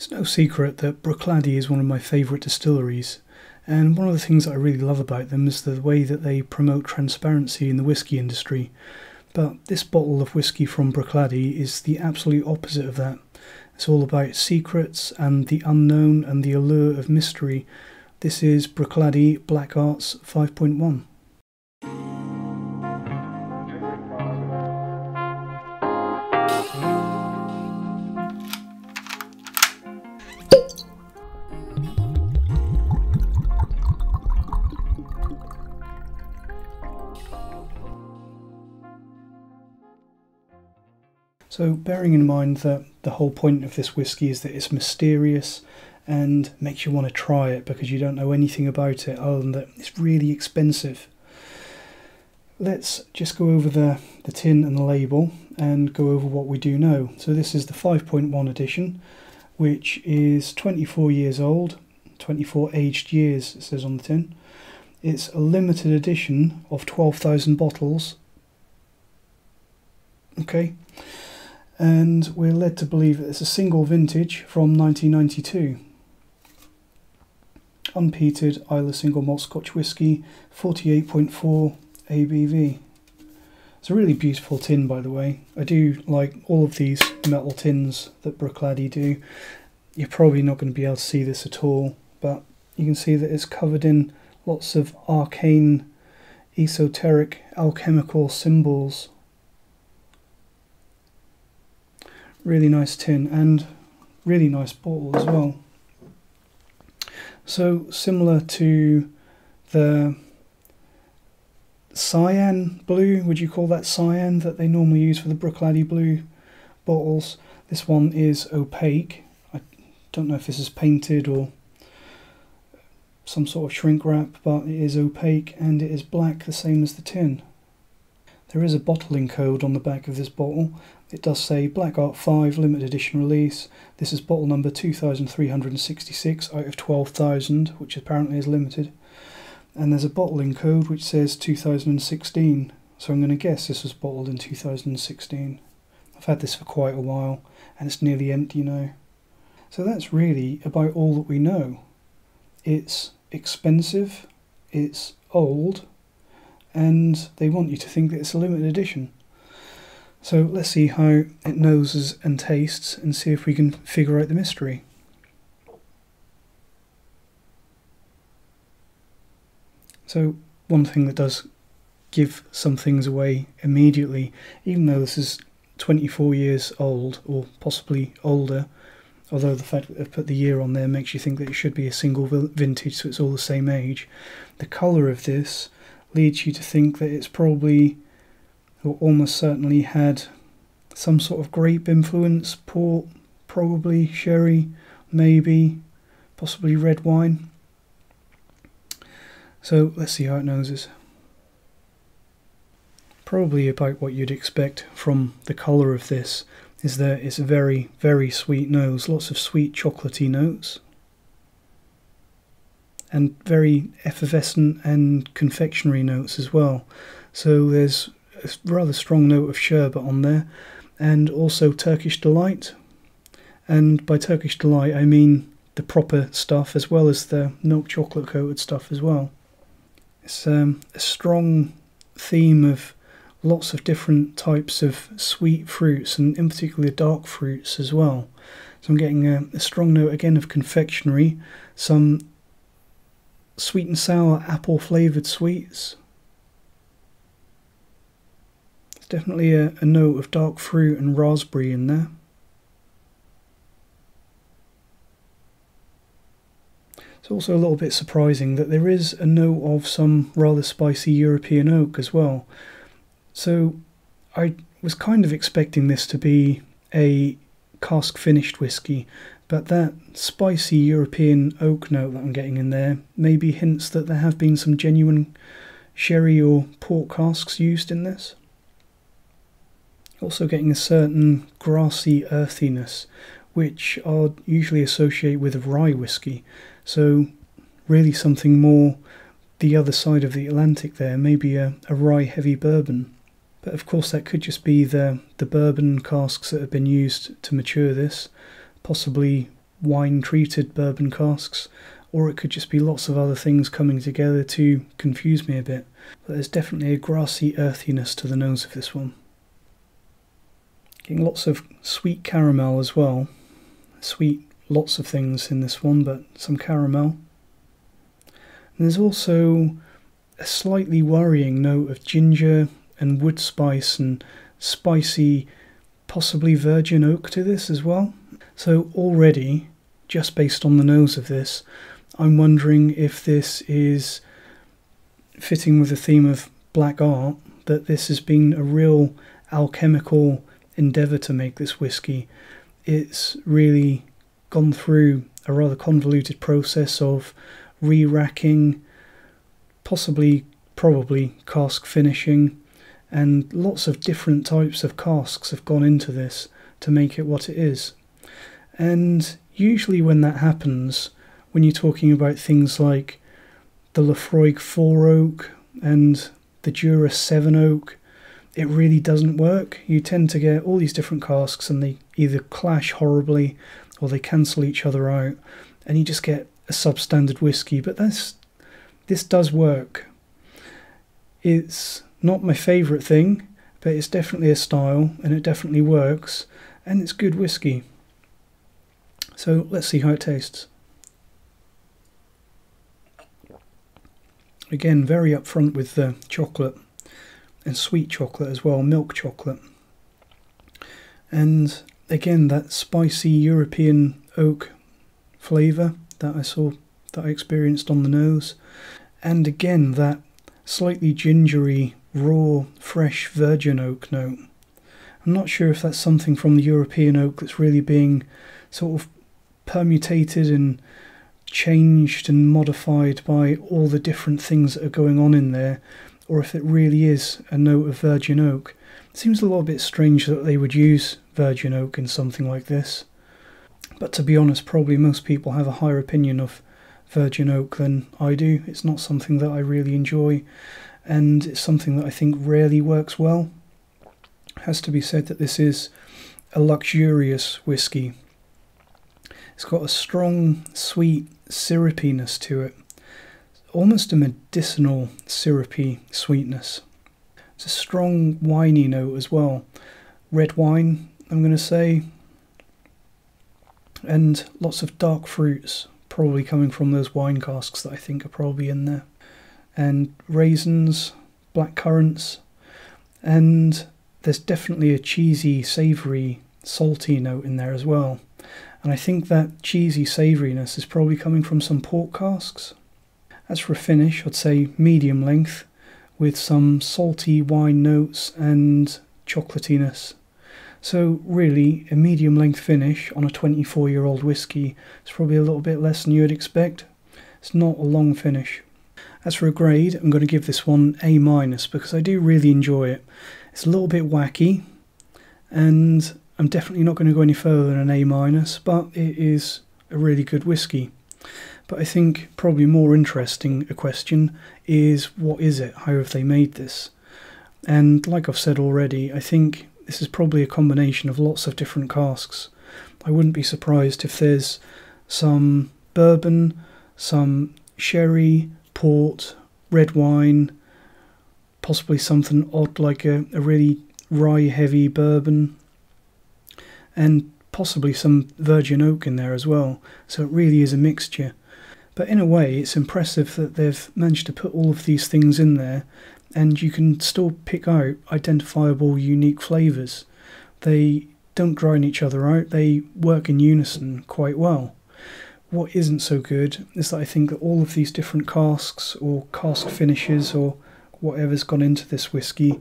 It's no secret that Bruichladdich is one of my favourite distilleries, and one of the things that I really love about them is the way that they promote transparency in the whisky industry. But this bottle of whisky from Bruichladdich is the absolute opposite of that. It's all about secrets and the unknown and the allure of mystery. This is Bruichladdich Black Arts 5.1. So, bearing in mind that the whole point of this whiskey is that it's mysterious and makes you want to try it because you don't know anything about it other than that it's really expensive. Let's just go over the, the tin and the label and go over what we do know. So, this is the 5.1 edition, which is 24 years old, 24 aged years, it says on the tin. It's a limited edition of 12,000 bottles. Okay and we're led to believe that it's a single vintage from 1992. Unpeated Islay Single Malt Scotch Whisky, 48.4 ABV. It's a really beautiful tin, by the way. I do like all of these metal tins that Bruichladdich do. You're probably not going to be able to see this at all, but you can see that it's covered in lots of arcane, esoteric, alchemical symbols really nice tin and really nice bottle as well. So similar to the cyan blue, would you call that cyan that they normally use for the Bruichladdich blue bottles? This one is opaque. I don't know if this is painted or some sort of shrink wrap, but it is opaque and it is black, the same as the tin. There is a bottling code on the back of this bottle. It does say Black Art 5 limited edition release. This is bottle number 2366 out of 12,000, which apparently is limited. And there's a bottling code which says 2016. So I'm going to guess this was bottled in 2016. I've had this for quite a while and it's nearly empty now. So that's really about all that we know. It's expensive, it's old, and they want you to think that it's a limited edition. So let's see how it noses and tastes and see if we can figure out the mystery. So one thing that does give some things away immediately, even though this is 24 years old or possibly older, although the fact that they've put the year on there makes you think that it should be a single vintage so it's all the same age, the colour of this leads you to think that it's probably or almost certainly had some sort of grape influence, port, probably sherry, maybe, possibly red wine. So let's see how it noses. Probably about what you'd expect from the colour of this is that it's a very, very sweet nose, lots of sweet chocolatey notes and very effervescent and confectionery notes as well. So there's a rather strong note of sherbet on there, and also Turkish delight. And by Turkish delight, I mean the proper stuff as well as the milk chocolate coated stuff as well. It's um, a strong theme of lots of different types of sweet fruits, and in particular dark fruits as well. So I'm getting a, a strong note again of confectionery, some sweet and sour apple flavoured sweets. There's definitely a, a note of dark fruit and raspberry in there. It's also a little bit surprising that there is a note of some rather spicy European oak as well. So I was kind of expecting this to be a cask finished whiskey, but that spicy European oak note that I'm getting in there maybe hints that there have been some genuine sherry or port casks used in this. Also getting a certain grassy earthiness, which are usually associated with rye whiskey. So really something more the other side of the Atlantic there, maybe a, a rye heavy bourbon. But of course that could just be the, the bourbon casks that have been used to mature this possibly wine treated bourbon casks, or it could just be lots of other things coming together to confuse me a bit. But there's definitely a grassy earthiness to the nose of this one. Getting lots of sweet caramel as well. Sweet lots of things in this one, but some caramel. And there's also a slightly worrying note of ginger and wood spice and spicy, possibly virgin oak to this as well. So already, just based on the nose of this, I'm wondering if this is fitting with the theme of black art, that this has been a real alchemical endeavour to make this whisky. It's really gone through a rather convoluted process of re racking, possibly, probably cask finishing, and lots of different types of casks have gone into this to make it what it is. And usually, when that happens, when you're talking about things like the Laphroaig 4 oak and the Jura 7 oak, it really doesn't work. You tend to get all these different casks and they either clash horribly or they cancel each other out, and you just get a substandard whiskey. But this this does work. It's not my favourite thing, but it's definitely a style and it definitely works, and it's good whiskey. So let's see how it tastes. Again, very upfront with the chocolate and sweet chocolate as well, milk chocolate. And again, that spicy European oak flavour that I saw, that I experienced on the nose. And again, that slightly gingery, raw, fresh virgin oak note. I'm not sure if that's something from the European oak that's really being sort of permutated and changed and modified by all the different things that are going on in there, or if it really is a note of virgin oak. It seems a little bit strange that they would use virgin oak in something like this. But to be honest, probably most people have a higher opinion of virgin oak than I do. It's not something that I really enjoy, and it's something that I think rarely works well. It has to be said that this is a luxurious whiskey. It's got a strong, sweet syrupiness to it, almost a medicinal syrupy sweetness. It's a strong winey note as well. Red wine, I'm going to say, and lots of dark fruits, probably coming from those wine casks that I think are probably in there, and raisins, black currants, and there's definitely a cheesy, savoury, salty note in there as well. And I think that cheesy savouriness is probably coming from some port casks. As for a finish, I'd say medium length with some salty wine notes and chocolatiness. So, really, a medium length finish on a 24 year old whisky is probably a little bit less than you would expect. It's not a long finish. As for a grade, I'm going to give this one A minus because I do really enjoy it. It's a little bit wacky, and I'm definitely not going to go any further than an A minus, but it is a really good whiskey. But I think probably more interesting a question is what is it? How have they made this? And like I've said already, I think this is probably a combination of lots of different casks. I wouldn't be surprised if there's some bourbon, some sherry, port, red wine, possibly something odd like a, a really rye heavy bourbon, and possibly some virgin oak in there as well. So it really is a mixture. But in a way, it's impressive that they've managed to put all of these things in there, and you can still pick out identifiable, unique flavours. They don't grind each other out, they work in unison quite well. What isn't so good is that I think that all of these different casks or cask finishes or whatever's gone into this whiskey,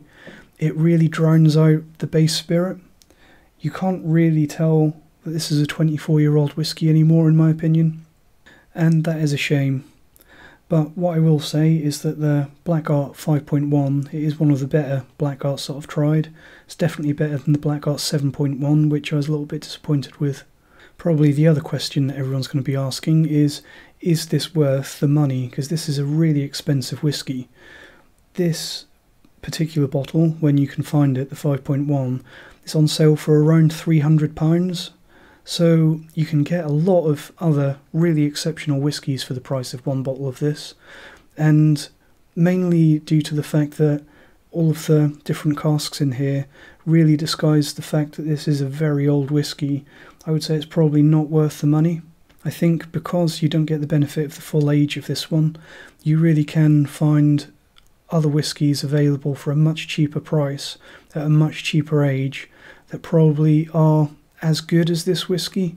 it really drowns out the base spirit you can't really tell that this is a 24 year old whiskey anymore, in my opinion, and that is a shame. But what I will say is that the Black Art 5.1 it is one of the better Black Arts that I've tried. It's definitely better than the Black Art 7.1, which I was a little bit disappointed with. Probably the other question that everyone's going to be asking is is this worth the money? Because this is a really expensive whiskey. This particular bottle, when you can find it, the 5.1, it's on sale for around £300. So you can get a lot of other really exceptional whiskies for the price of one bottle of this, and mainly due to the fact that all of the different casks in here really disguise the fact that this is a very old whiskey. I would say it's probably not worth the money. I think because you don't get the benefit of the full age of this one, you really can find other whiskies available for a much cheaper price at a much cheaper age that probably are as good as this whiskey.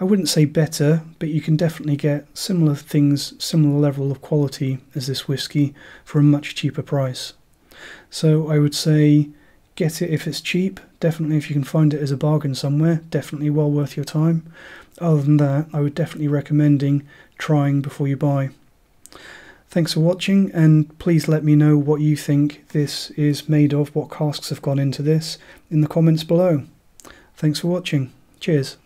I wouldn't say better, but you can definitely get similar things, similar level of quality as this whiskey for a much cheaper price. So I would say get it if it's cheap. Definitely if you can find it as a bargain somewhere, definitely well worth your time. Other than that, I would definitely recommending trying before you buy. Thanks for watching and please let me know what you think this is made of, what casks have gone into this in the comments below. Thanks for watching. Cheers.